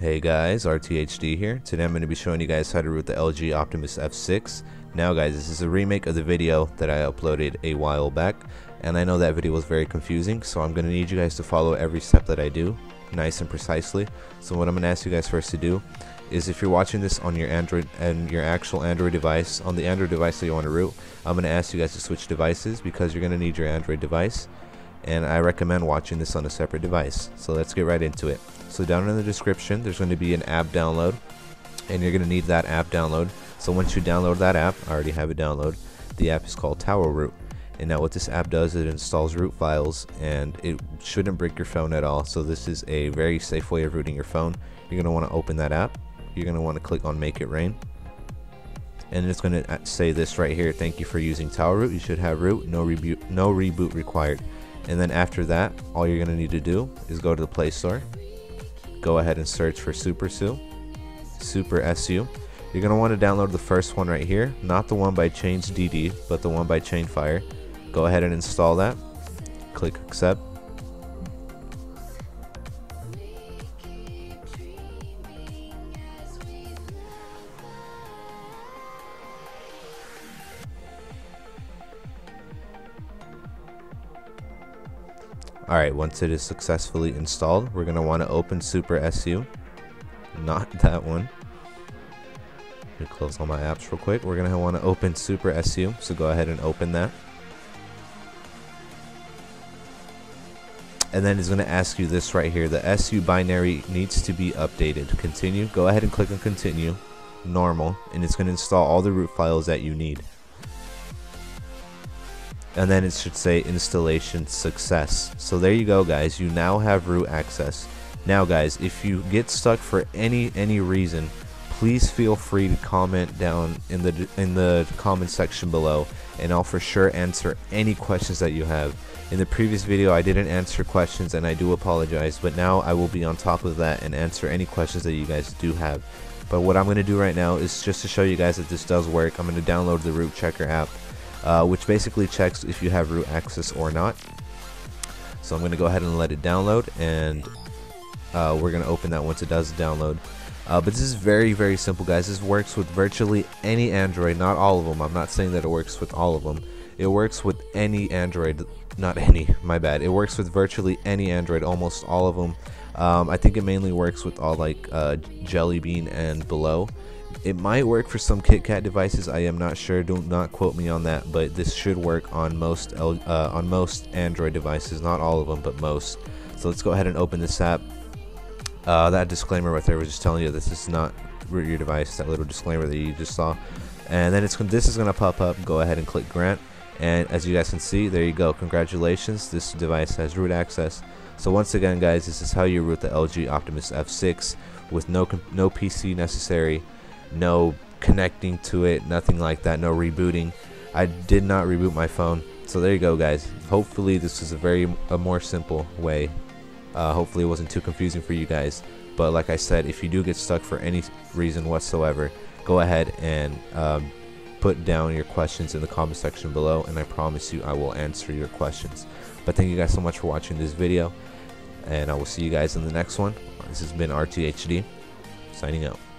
Hey guys, RTHD here. Today I'm going to be showing you guys how to root the LG Optimus F6. Now guys, this is a remake of the video that I uploaded a while back, and I know that video was very confusing, so I'm going to need you guys to follow every step that I do, nice and precisely. So what I'm going to ask you guys first to do is if you're watching this on your Android and your actual Android device, on the Android device that you want to root, I'm going to ask you guys to switch devices because you're going to need your Android device and I recommend watching this on a separate device. So let's get right into it. So down in the description, there's going to be an app download, and you're going to need that app download. So once you download that app, I already have it download. The app is called Towelroot. And now what this app does, it installs root files, and it shouldn't break your phone at all. So this is a very safe way of rooting your phone. You're going to want to open that app. You're going to want to click on Make It Rain and it's going to uh, say this right here thank you for using towelroot you should have root no reboot no reboot required and then after that all you're gonna need to do is go to the Play Store go ahead and search for Super Su Super SU you're gonna want to download the first one right here not the one by ChainsDD but the one by Chainfire. Go ahead and install that. Click accept Alright, once it is successfully installed, we're going to want to open Super SU. Not that one. Let me close all my apps real quick. We're going to want to open Super SU, so go ahead and open that. And then it's going to ask you this right here. The SU binary needs to be updated. Continue. Go ahead and click on continue. Normal. And it's going to install all the root files that you need and then it should say installation success. So there you go guys. You now have root access. Now guys if you get stuck for any any reason please feel free to comment down in the in the comment section below and I'll for sure answer any questions that you have. In the previous video I didn't answer questions and I do apologize but now I will be on top of that and answer any questions that you guys do have. But what I'm going to do right now is just to show you guys that this does work. I'm going to download the root checker app uh, which basically checks if you have root access or not. So I'm going to go ahead and let it download, and uh, we're going to open that once it does download. Uh, but this is very, very simple, guys. This works with virtually any Android, not all of them. I'm not saying that it works with all of them. It works with any Android, not any, my bad. It works with virtually any Android, almost all of them. Um, I think it mainly works with all like uh, Jelly Bean and below. It might work for some KitKat devices. I am not sure. Do not quote me on that, but this should work on most uh, on most Android devices. Not all of them, but most. So let's go ahead and open this app. Uh, that disclaimer right there was just telling you this is not root your device. That little disclaimer that you just saw, and then it's this is gonna pop up. Go ahead and click grant. And as you guys can see, there you go. Congratulations, this device has root access. So once again, guys, this is how you root the LG Optimus F6 with no no PC necessary no connecting to it, nothing like that, no rebooting. I did not reboot my phone. So there you go, guys. Hopefully this is a very a more simple way. Uh, hopefully it wasn't too confusing for you guys. But like I said, if you do get stuck for any reason whatsoever, go ahead and um, put down your questions in the comment section below, and I promise you I will answer your questions. But thank you guys so much for watching this video, and I will see you guys in the next one. This has been RTHD, signing out.